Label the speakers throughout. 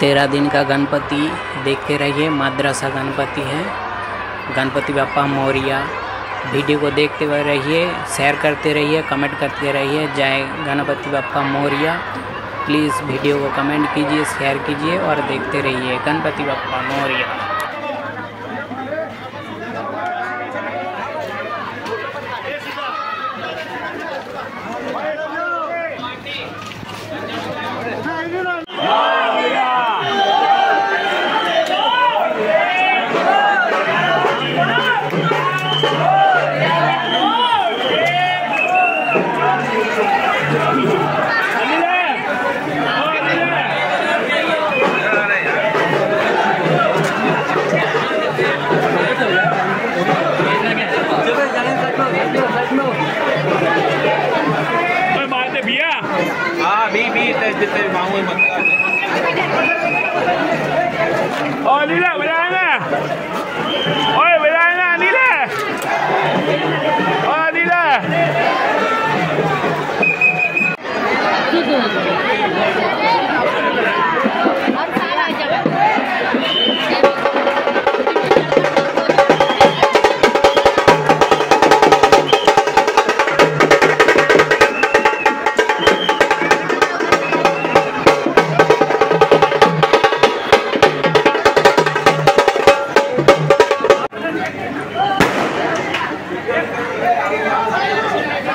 Speaker 1: तेरह दिन का गणपति देखते रहिए। माद्रासा गणपति है। गणपति बापा मौर्या वीडियो को देखते हुए रहिए शेयर करते रहिए कमेंट करते रहिए। जय गणपति बापा मौर्या। प्लीज़ वीडियो को कमेंट कीजिए शेयर कीजिए और देखते रहिए। Ganpati Bappa Maurya.
Speaker 2: Ôi, mời tới bia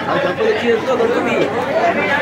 Speaker 2: Takut dia 地